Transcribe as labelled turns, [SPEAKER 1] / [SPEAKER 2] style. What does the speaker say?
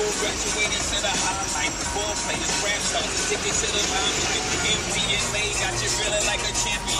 [SPEAKER 1] school, graduated to the highlight. Ball players, rap stars, tickets to the limelight. MDMA got you feeling like a champion.